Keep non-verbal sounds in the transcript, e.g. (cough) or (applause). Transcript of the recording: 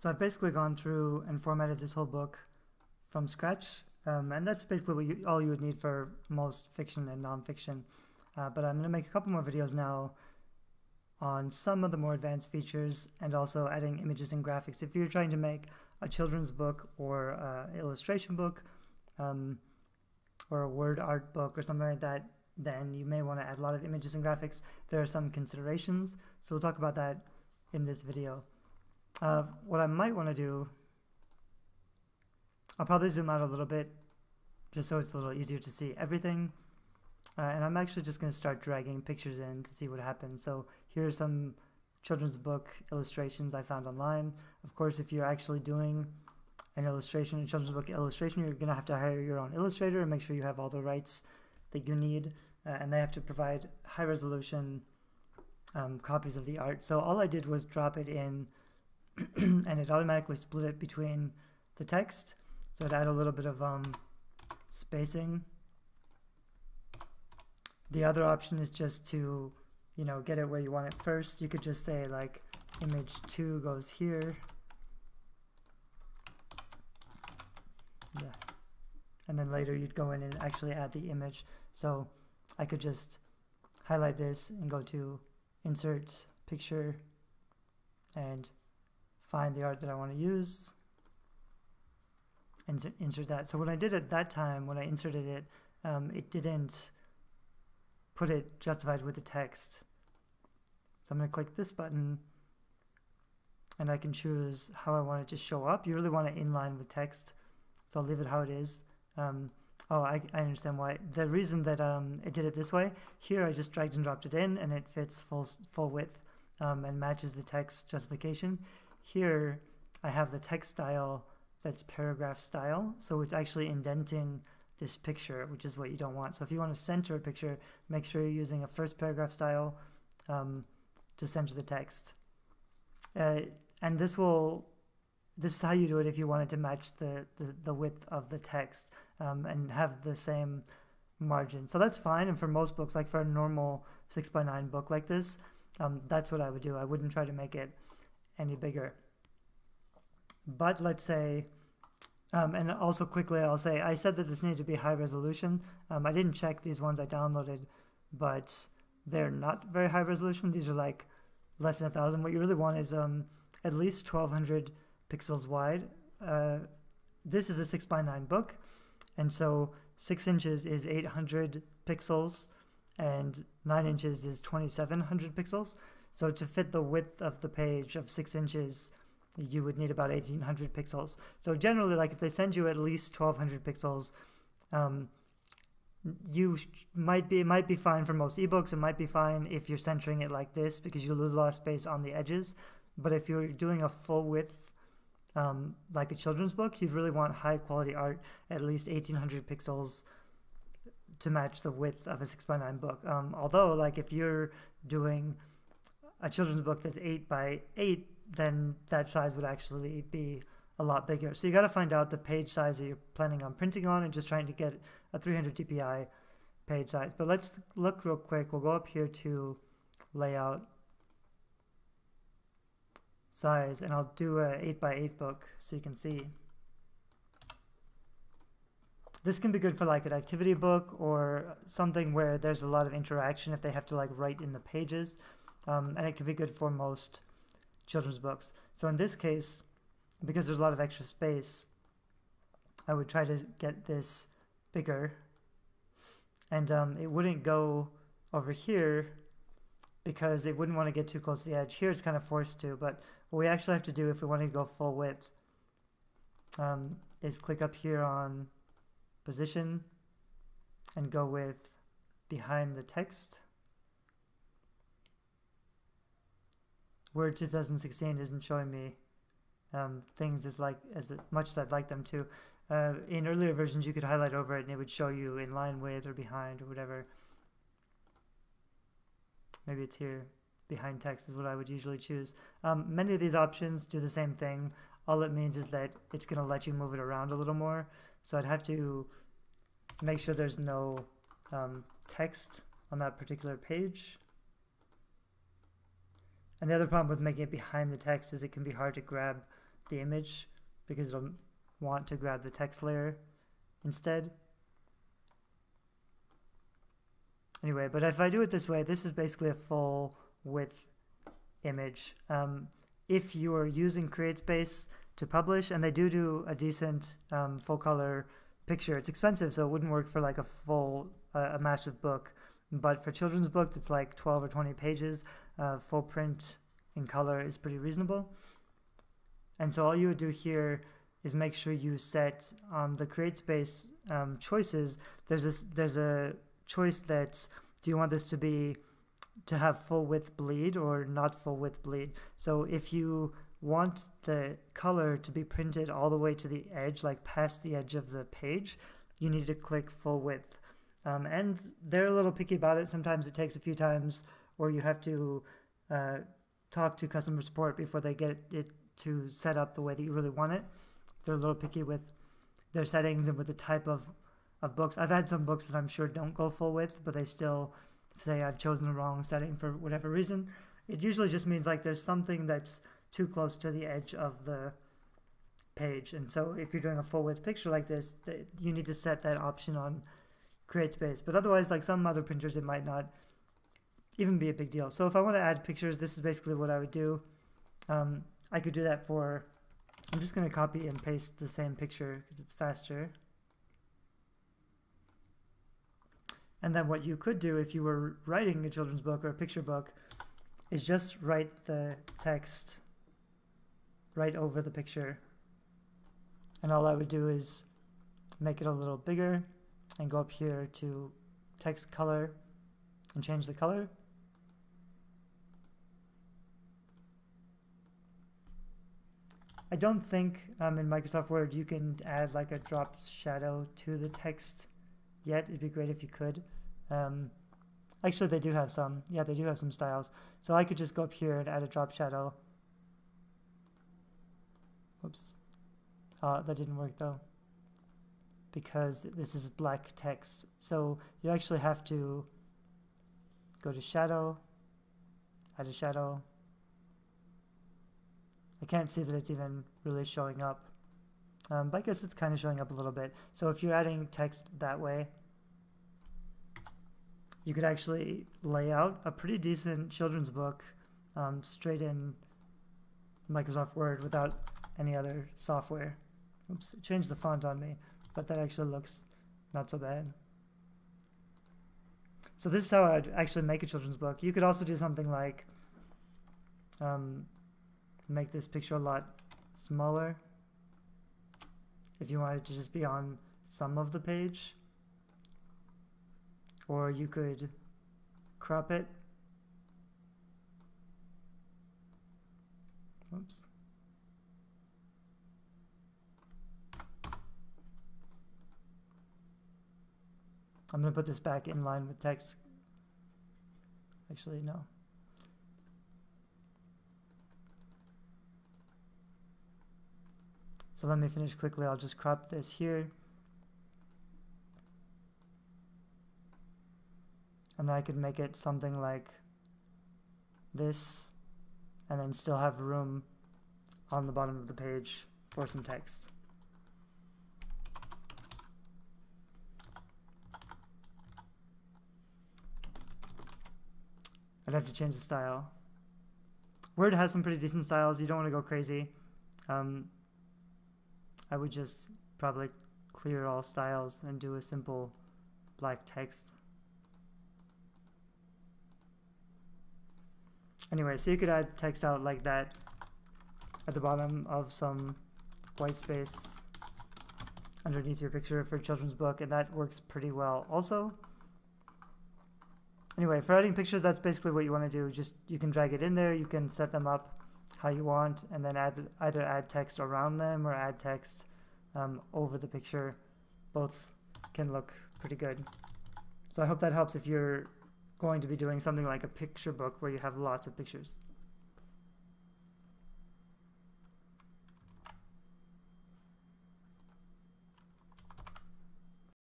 So I've basically gone through and formatted this whole book from scratch, um, and that's basically you, all you would need for most fiction and nonfiction. Uh, but I'm going to make a couple more videos now on some of the more advanced features and also adding images and graphics. If you're trying to make a children's book or an illustration book um, or a word art book or something like that, then you may want to add a lot of images and graphics. There are some considerations, so we'll talk about that in this video. Uh, what I might want to do, I'll probably zoom out a little bit just so it's a little easier to see everything. Uh, and I'm actually just going to start dragging pictures in to see what happens. So here are some children's book illustrations I found online. Of course, if you're actually doing an illustration, a children's book illustration, you're going to have to hire your own illustrator and make sure you have all the rights that you need. Uh, and they have to provide high resolution um, copies of the art. So all I did was drop it in (clears throat) and it automatically split it between the text. So it add a little bit of um, spacing. The other option is just to, you know, get it where you want it first. You could just say like image two goes here. Yeah. And then later you'd go in and actually add the image. So I could just highlight this and go to insert picture and find the art that I want to use and insert that. So what I did at that time, when I inserted it, um, it didn't put it justified with the text. So I'm going to click this button and I can choose how I want it to show up. You really want it in line with text, so I'll leave it how it is. Um, oh, I, I, understand why. The reason that um, it did it this way, here I just dragged and dropped it in and it fits full, full width um, and matches the text justification. Here I have the text style that's paragraph style, so it's actually indenting this picture, which is what you don't want. So if you want to center a picture, make sure you're using a first paragraph style um, to center the text. Uh, and this will, this is how you do it if you wanted to match the, the, the width of the text um, and have the same margin. So that's fine. And for most books, like for a normal 6 by 9 book like this, um, that's what I would do. I wouldn't try to make it any bigger. But let's say, um, and also quickly I'll say, I said that this needed to be high resolution. Um, I didn't check these ones I downloaded, but they're not very high resolution. These are like less than a thousand. What you really want is um, at least 1200 pixels wide. Uh, this is a 6 by 9 book, and so 6 inches is 800 pixels, and 9 inches is 2700 pixels. So to fit the width of the page of 6 inches, you would need about 1800 pixels. So generally, like if they send you at least 1200 pixels, um, you might be it might be fine for most ebooks. It might be fine if you're centering it like this because you lose a lot of space on the edges. But if you're doing a full width, um, like a children's book, you'd really want high quality art, at least 1800 pixels to match the width of a 6 by 9 book. Um, although, like if you're doing a children's book that's 8 by 8, then that size would actually be a lot bigger. So you got to find out the page size that you're planning on printing on and just trying to get a 300 dpi page size. But let's look real quick. We'll go up here to layout size and I'll do a 8 by 8 book so you can see. This can be good for like an activity book or something where there's a lot of interaction if they have to like write in the pages. Um, and it can be good for most children's books. So in this case, because there's a lot of extra space, I would try to get this bigger. And um, it wouldn't go over here because it wouldn't want to get too close to the edge. Here it's kind of forced to, but what we actually have to do if we want to go full width um, is click up here on position and go with behind the text. Word 2016 isn't showing me um, things as like as much as I'd like them to. Uh, in earlier versions, you could highlight over it and it would show you in line with or behind or whatever. Maybe it's here. Behind text is what I would usually choose. Um, many of these options do the same thing. All it means is that it's going to let you move it around a little more. So I'd have to make sure there's no um, text on that particular page. And the other problem with making it behind the text is it can be hard to grab the image because it'll want to grab the text layer instead. Anyway, but if I do it this way, this is basically a full width image. Um, if you are using CreateSpace to publish, and they do do a decent um, full color picture, it's expensive, so it wouldn't work for like a full, uh, a massive book. But for children's book that's like 12 or 20 pages, uh, full print in color is pretty reasonable. And so all you would do here is make sure you set on the CreateSpace um, choices. There's this, there's a choice that's do you want this to be to have full width bleed or not full width bleed. So if you want the color to be printed all the way to the edge, like past the edge of the page, you need to click full width. Um, and they're a little picky about it. Sometimes it takes a few times, or you have to uh, talk to customer support before they get it to set up the way that you really want it. They're a little picky with their settings and with the type of, of books. I've had some books that I'm sure don't go full width, but they still say I've chosen the wrong setting for whatever reason. It usually just means like there's something that's too close to the edge of the page. And so if you're doing a full width picture like this, you need to set that option on CreateSpace. But otherwise, like some other printers, it might not even be a big deal. So if I want to add pictures, this is basically what I would do. Um, I could do that for, I'm just going to copy and paste the same picture because it's faster. And then what you could do if you were writing a children's book or a picture book is just write the text right over the picture. And all I would do is make it a little bigger and go up here to text color and change the color. I don't think um, in Microsoft Word you can add like a drop shadow to the text yet. It'd be great if you could. Um, actually, they do have some. Yeah, they do have some styles. So I could just go up here and add a drop shadow. Whoops. Uh, that didn't work though. Because this is black text. So you actually have to go to shadow, add a shadow. I can't see that it's even really showing up. Um, but I guess it's kind of showing up a little bit. So if you're adding text that way, you could actually lay out a pretty decent children's book um, straight in Microsoft Word without any other software. Oops, it changed the font on me, but that actually looks not so bad. So this is how I'd actually make a children's book. You could also do something like um, make this picture a lot smaller if you wanted to just be on some of the page or you could crop it. Oops. I'm going to put this back in line with text. Actually, no. So let me finish quickly. I'll just crop this here. and then I could make it something like this and then still have room on the bottom of the page for some text. I'd have to change the style. Word has some pretty decent styles. You don't want to go crazy. Um, I would just probably clear all styles and do a simple black text. Anyway, so you could add text out like that at the bottom of some white space underneath your picture for a children's book, and that works pretty well also. Anyway, for adding pictures, that's basically what you want to do. Just you can drag it in there, you can set them up how you want, and then add either add text around them or add text um, over the picture. Both can look pretty good. So I hope that helps if you're going to be doing something like a picture book where you have lots of pictures.